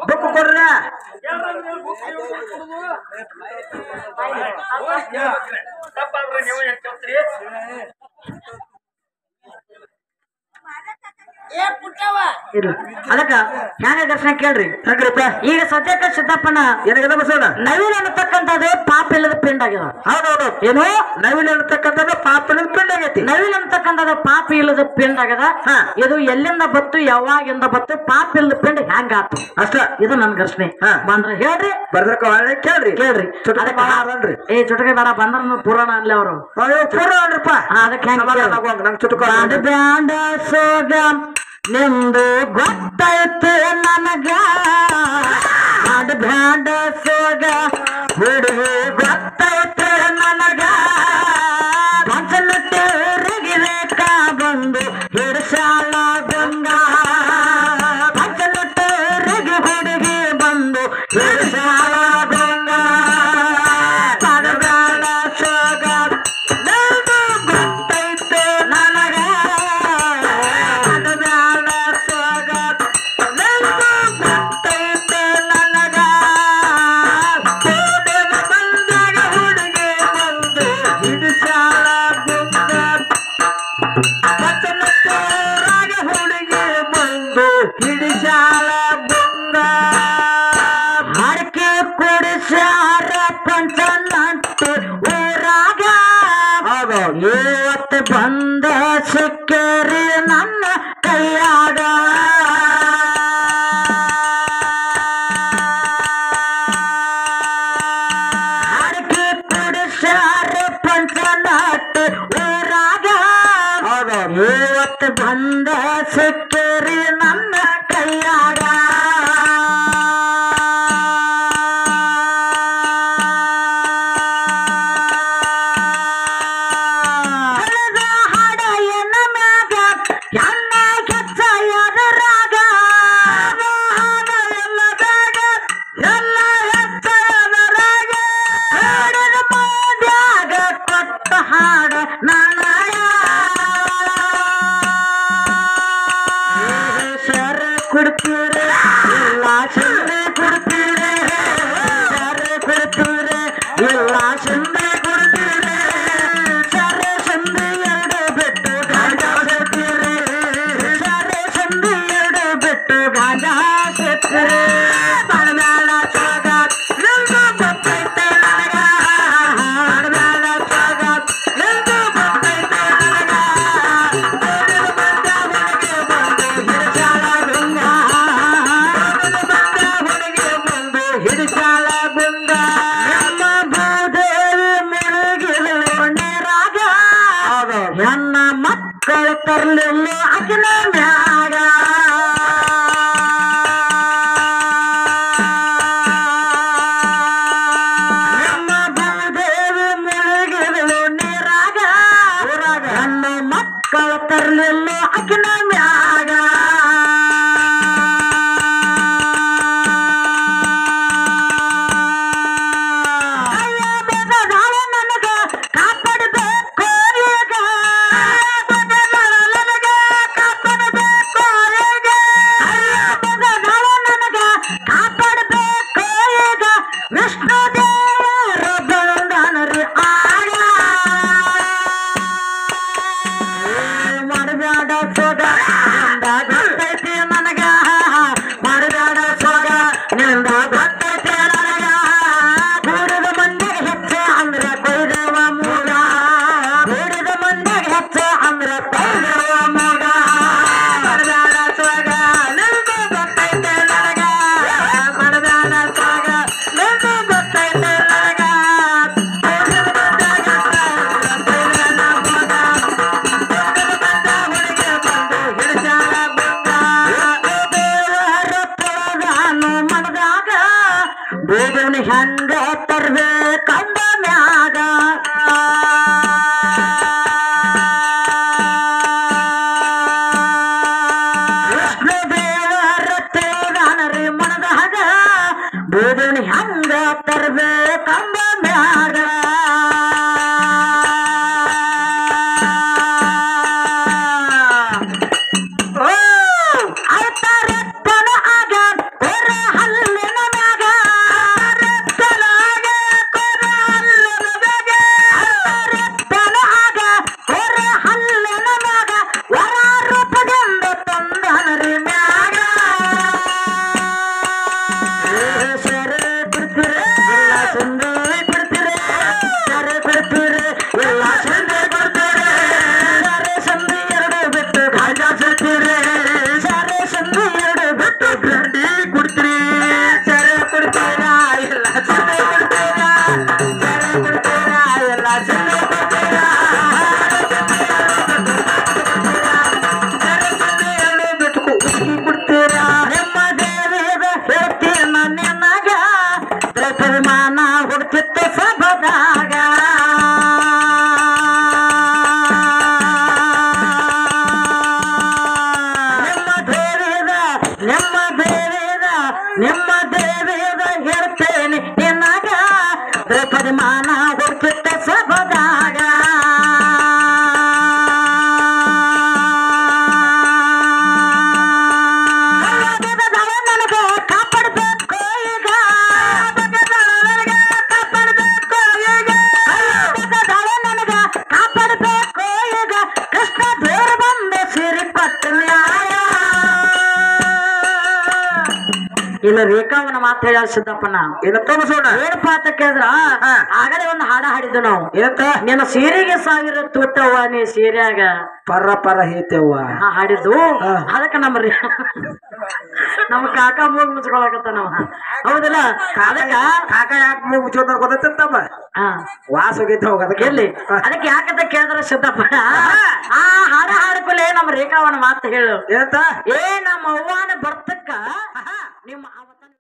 Book ಕೊಡ್ರ. ತಪ್ಪಾದ್ರೆ ನೀವು ಎಷ್ಟು ಅದಕ್ಕ ಜ್ಞಾನ ದರ್ಶನ ಕೇಳ್ರಿ. ಈಗ ಸದ್ಯಕ್ಕ ಸಿದ್ದಪ್ಪನ ಎನಗದ ಅನ್ನತಕ್ಕಂಥದ್ದು ಪಾಪ ಇಲ್ಲದ ಪಿಂಡ್ ಆಗ್ಯದ. ಹೌದೌದು. ಏನು? ನವಿಲ್ ಅನ್ನತಕ್ಕಂಥದ್ದು ಪಾಪ ಇಲ್ಲದ ಪಿಂಡ್ ಆಗೈತಿ ನವಿಲ್ ಅನ್ನತಕ್ಕಂಥದ್ದು ಪಾಪ ಇಲ್ಲದ ಪಿಂಡ್ ಆಗದ ಇದು ಎಲ್ಲಿಂದ ಬತ್ತು ಯಾವಾಗಿಂದ ಬತ್ತು ಪಾಪ ಇಲ್ಲದ ಪಿಂಡ್ ಹ್ಯಾಂಗ ಆತು? ಅಷ್ಟ ಇದು ನನ್ ಘರ್ಷಣೆ. ಬಂದ್ರ ಹೇಳ್ರಿ. ಬರ್ದ್ರ ಕೇಳ್ರಿ. ಕೇಳ್ರಿ. ಅದಕ್ಕೆ ಏ ಚುಟಕ ಬೇಡ ಬಂದ್ರ ಪುರಾಣ ಅಲ್ಲೇ ಅವರು. ಪುರಾಣ ಅನ್ರಿಪ್ಪ ಅದಕ್ಕೆ ಹೆಂಗ ಚುಟಕ ಮನದ ನಿಂದು ಗೊತ್ತೈತೆ ನನಗ. ಮಾಡಬ್ಯಾಂಡ ಸೋಗ ಬಿಡು ಗೊತ್ತೈತೆ ಪಂಚನಂತೆ ಊರಾಗ ಇವತ್ತು ಬಂದ ಸಿಕ್ಕರೆ ನನ್ನ ಕೈಯಾಗ ಅಡಿಕೆ ಕುಡಿಸ್ಯಾರ ಪಂಚನಂತೆ ಊರಾಗ ಇವತ್ತು ಬಂದ Carlos, no, I can't Yeah. ಇಲ್ಲ ರೇಖಾವನ ಮಾತು ಹೇಳ ಸಿದ್ದಪ್ಪನ ನಾವು ಬಸವಣ್ಣ ಏನಪ್ಪ ಅಂತ ಕೇಳಿದ್ರ ಆಗಲೇ ಒಂದು ಹಾಡ ಹಾಡಿದ್ದು ನಾವು. ಏನಂತ? ನಿನ್ನ ಸೀರೆಗೆ ಸಾವಿರ ತೂತವ್ವ ನೀ ಸೀರೆಯಾಗ. ಪರ ಪರ ಹೇತವ್ವ. ಹಾ ಹಾಡಿದ್ದು. ಅದಕ್ಕೆ ನಮ್ಮ ನಮ್ಮ ಕಾಕ ಮೂಗ್ ಮುಚ್ಕೊಳಕತ್ತ ನಾವ ಹೌದಲ್ಲ? ಅದಕ್ಕ ಕಾಕ ಯಾಕೆ ಮೂಗ್ ಮುಚ್ಕೊತಾರ ಗೊತ್ತಂತಮ್ಮ ಹಾ. ವಾಸ ಹೋಗೈತೆ ಹೋಗ ಅದಕ್ಕೆ. ಎಲ್ಲಿ? ಅದಕ್ಕೆ ಯಾಕಂತ ಕೇಳಿದ್ರ ಶುದ್ಧಪ್ಪ ಆ ಹಾಡ ಹಾಡಕುಲೆ ನಮ್ಮ ರೇಖಾವನ ಮಾತು ಹೇಳು. ಏ ನಮ್ಮ ಅವ್ವನ ಬರ್ತಕ್ಕ ನಿಮ್ಮ